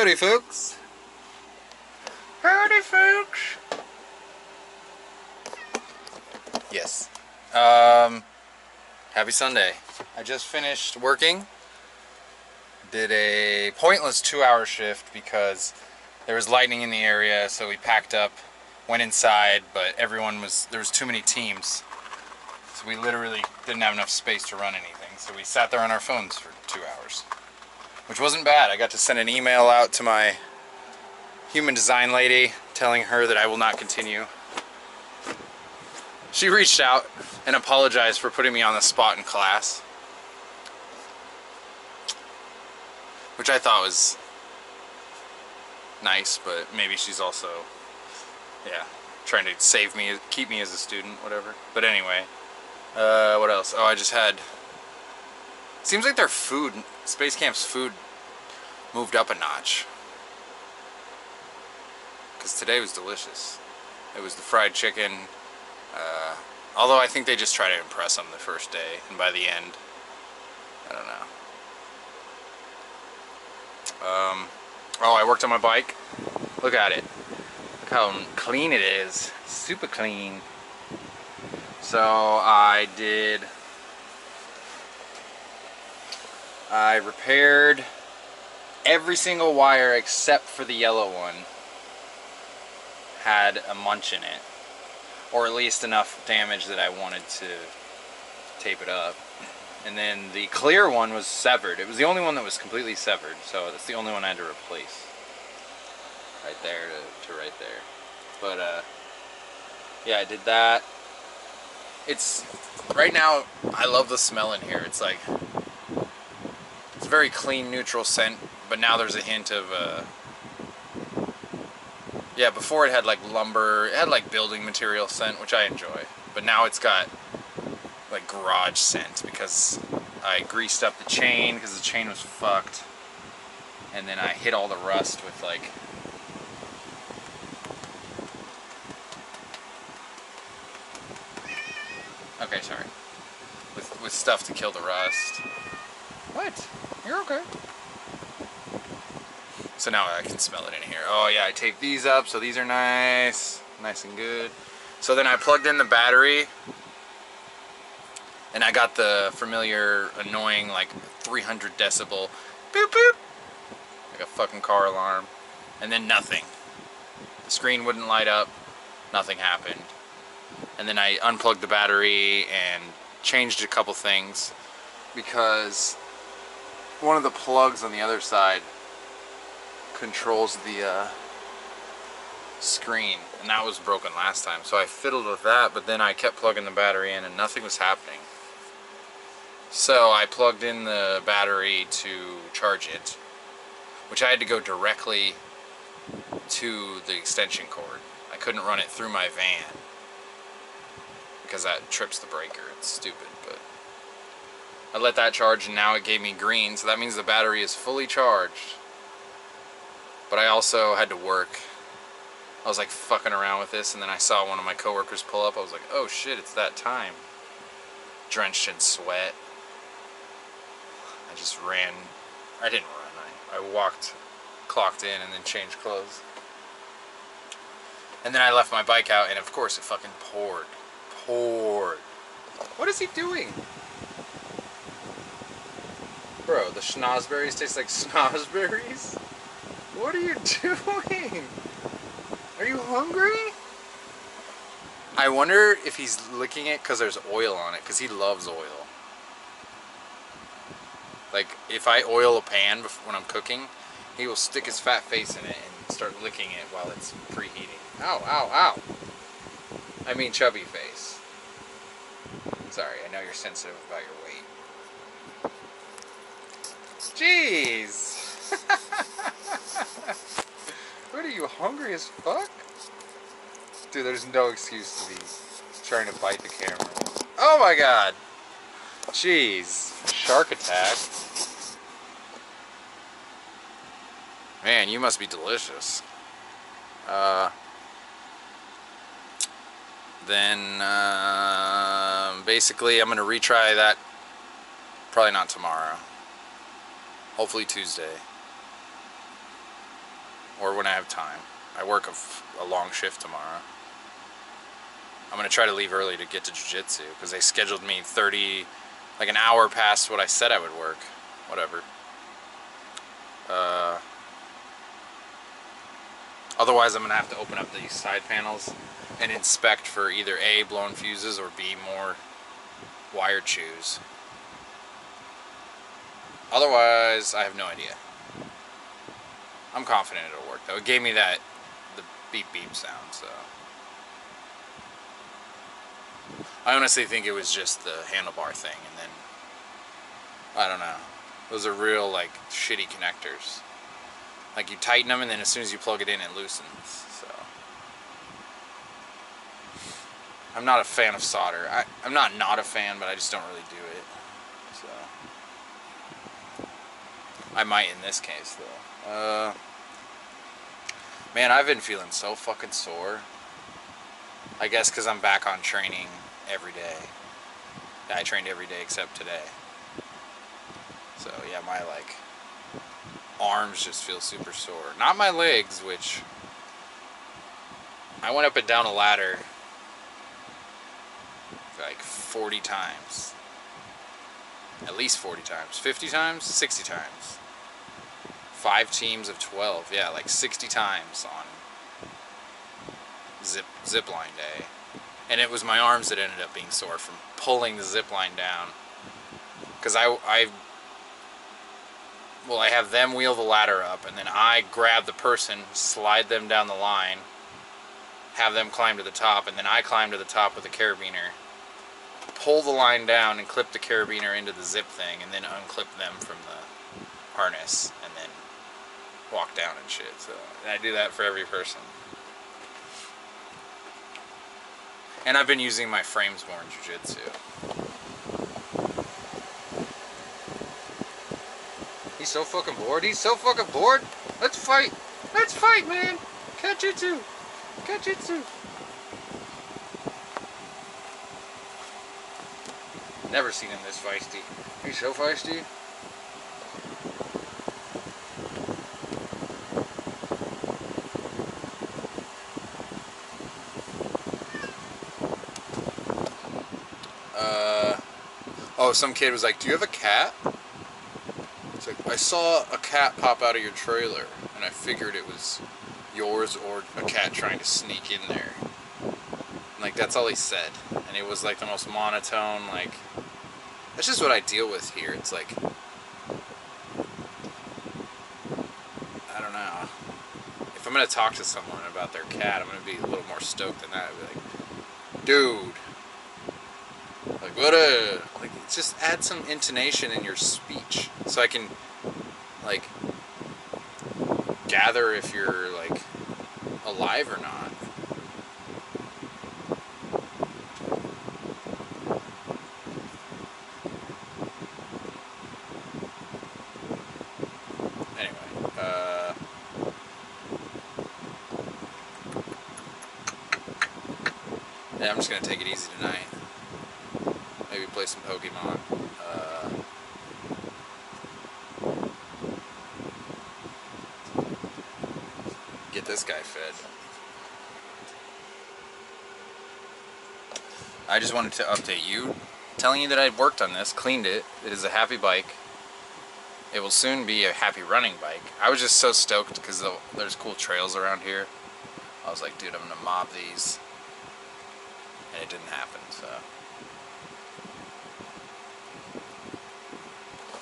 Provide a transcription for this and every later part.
Howdy, folks. Howdy, folks. Yes. Um, happy Sunday. I just finished working. Did a pointless two-hour shift because there was lightning in the area, so we packed up, went inside, but everyone was there was too many teams, so we literally didn't have enough space to run anything. So we sat there on our phones for two hours which wasn't bad. I got to send an email out to my human design lady telling her that I will not continue. She reached out and apologized for putting me on the spot in class. Which I thought was nice, but maybe she's also, yeah, trying to save me, keep me as a student, whatever. But anyway, uh, what else? Oh, I just had Seems like their food, Space Camp's food, moved up a notch. Because today was delicious. It was the fried chicken. Uh, although I think they just try to impress them the first day, and by the end, I don't know. Um, oh, I worked on my bike. Look at it. Look how clean it is. Super clean. So I did I repaired every single wire except for the yellow one had a munch in it or at least enough damage that I wanted to tape it up. And then the clear one was severed. It was the only one that was completely severed so that's the only one I had to replace. Right there to, to right there. But uh yeah I did that. It's right now I love the smell in here. It's like very clean, neutral scent, but now there's a hint of, uh, yeah, before it had like lumber, it had like building material scent, which I enjoy, but now it's got like garage scent because I greased up the chain because the chain was fucked, and then I hit all the rust with like Okay, sorry. With, with stuff to kill the rust. What? You're okay. So now I can smell it in here. Oh yeah, I taped these up, so these are nice. Nice and good. So then I plugged in the battery, and I got the familiar, annoying, like 300 decibel, boop boop, like a fucking car alarm, and then nothing. The screen wouldn't light up, nothing happened. And then I unplugged the battery and changed a couple things because one of the plugs on the other side controls the uh, screen and that was broken last time. So I fiddled with that but then I kept plugging the battery in and nothing was happening. So I plugged in the battery to charge it which I had to go directly to the extension cord. I couldn't run it through my van because that trips the breaker. It's stupid I let that charge and now it gave me green, so that means the battery is fully charged. But I also had to work. I was like fucking around with this and then I saw one of my coworkers pull up. I was like, oh shit, it's that time. Drenched in sweat. I just ran. I didn't run. I, I walked, clocked in and then changed clothes. And then I left my bike out and of course it fucking poured. Poured. What is he doing? Bro, the schnozberries taste like schnozberries? What are you doing? Are you hungry? I wonder if he's licking it because there's oil on it, because he loves oil. Like, if I oil a pan when I'm cooking, he will stick his fat face in it and start licking it while it's preheating. Ow, ow, ow. I mean chubby face. Sorry, I know you're sensitive about your weight. Jeez. what are you, hungry as fuck? Dude, there's no excuse to be trying to bite the camera. Oh my god. Jeez. Shark attack. Man, you must be delicious. Uh, then, uh, basically, I'm going to retry that. Probably not tomorrow. Hopefully Tuesday. or when I have time. I work a, long shift tomorrow. I'm gonna try to leave early to get to jiu-jitsu because they scheduled me 30, like an hour past what I said I would work. Whatever. Uh, otherwise, I'm gonna have to open up these side panels and inspect for either A, blown fuses, or B, more wire chews. Otherwise, I have no idea. I'm confident it'll work though. It gave me that the beep beep sound, so I honestly think it was just the handlebar thing, and then I don't know. Those are real like shitty connectors. Like you tighten them, and then as soon as you plug it in, it loosens. So I'm not a fan of solder. I, I'm not not a fan, but I just don't really do it. So I might in this case though. Uh, man, I've been feeling so fucking sore. I guess because I'm back on training every day. I trained every day except today. So yeah, my like arms just feel super sore. Not my legs, which I went up and down a ladder like 40 times. At least 40 times. 50 times? 60 times. Five teams of 12. Yeah, like 60 times on zip zip line day. And it was my arms that ended up being sore from pulling the zip line down. Because I, I, well, I have them wheel the ladder up, and then I grab the person, slide them down the line, have them climb to the top, and then I climb to the top with a carabiner, pull the line down, and clip the carabiner into the zip thing, and then unclip them from the harness, and then walk down and shit. So, and I do that for every person. And I've been using my frames more in jiu-jitsu. He's so fucking bored. He's so fucking bored. Let's fight. Let's fight, man. Kajitsu. Kajitsu. Never seen him this feisty. He's so feisty. Uh, oh, some kid was like, "Do you have a cat?" It's like I saw a cat pop out of your trailer, and I figured it was yours or a cat trying to sneak in there. Like that's all he said, and it was like the most monotone. Like that's just what I deal with here. It's like I don't know. If I'm gonna talk to someone about their cat, I'm gonna be a little more stoked than that. I'd be like, dude. Like what a like just add some intonation in your speech so I can like gather if you're like alive or not. Anyway, uh Just gonna take it easy tonight maybe play some Pokemon. Uh, get this guy fed. I just wanted to update you, telling you that I worked on this, cleaned it. It is a happy bike. It will soon be a happy running bike. I was just so stoked because there's cool trails around here. I was like, dude, I'm gonna mob these. And it didn't happen, so.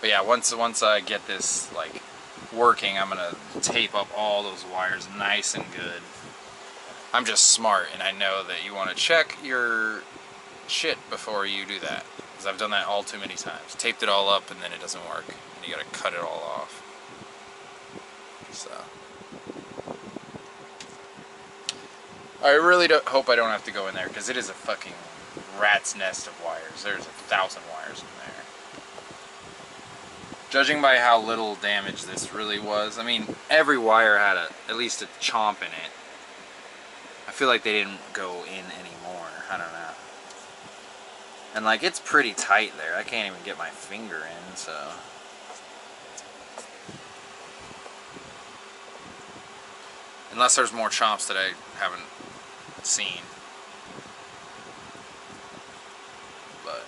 But yeah, once once I get this like working, I'm gonna tape up all those wires nice and good. I'm just smart, and I know that you want to check your shit before you do that, because I've done that all too many times. Taped it all up, and then it doesn't work, and you gotta cut it all off. So. I really hope I don't have to go in there, because it is a fucking rat's nest of wires. There's a thousand wires in there. Judging by how little damage this really was, I mean, every wire had a at least a chomp in it. I feel like they didn't go in anymore. I don't know. And like, it's pretty tight there. I can't even get my finger in, so. Unless there's more chomps that I haven't seen. But,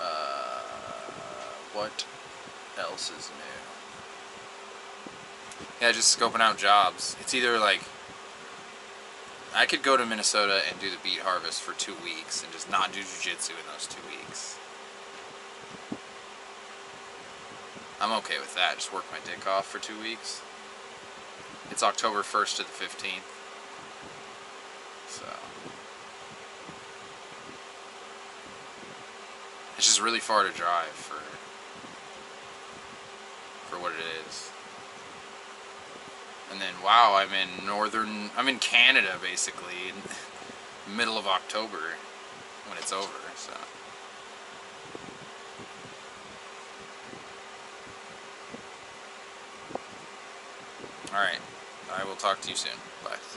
uh, what else is new? Yeah, just scoping out jobs. It's either like, I could go to Minnesota and do the beet harvest for two weeks and just not do jujitsu in those two weeks. I'm okay with that. Just work my dick off for two weeks. It's October 1st to the 15th. So. It's just really far to drive for for what it is. And then wow, I'm in northern I'm in Canada basically in middle of October when it's over, so Alright. Will talk to you soon. Bye.